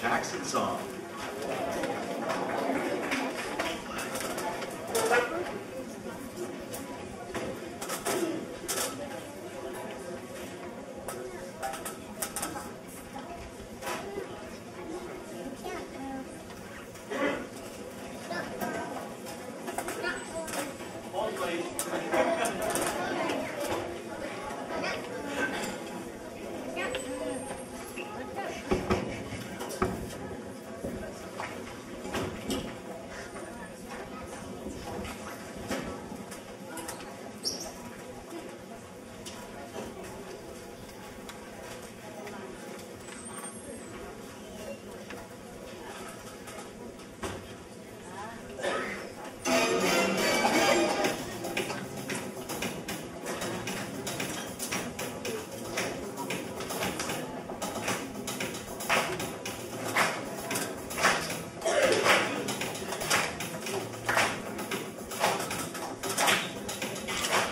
Jackson song.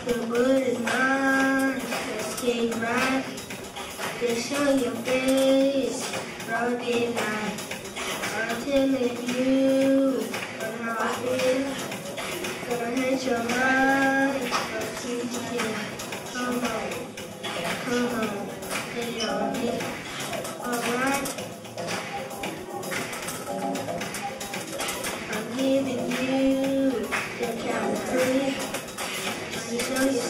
The wood is mine, let's get right. Just show your face, broad daylight. I'm telling you what how I feel. Gonna hurt your mind, but you can. Come on, come on, it on me. Alright. I'm giving you the kind of free. You know your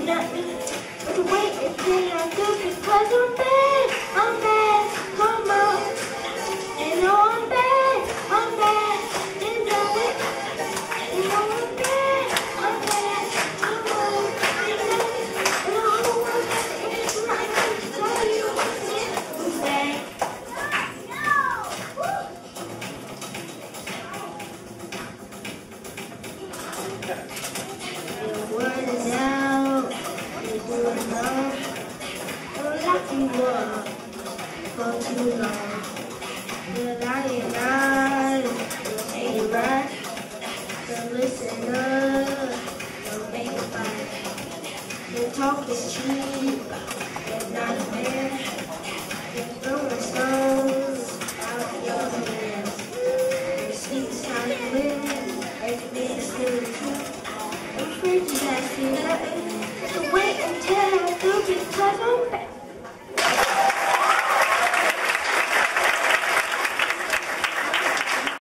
nothing, but wait until I'm good because I'm bad, I'm bad, come on. And know I'm bad, I'm bad, and it. You know I'm bad, I'm bad, I'm I know it. And I don't want to it's right, so you I'm bad. The for too long. The lion eyes ain't right. The listener don't make a fight. The talk is cheap, but not fair. The throwing stones out of your hands. The seats how you live, everything is still true. The fridge is asking nothing. So wait until I do because I'm back.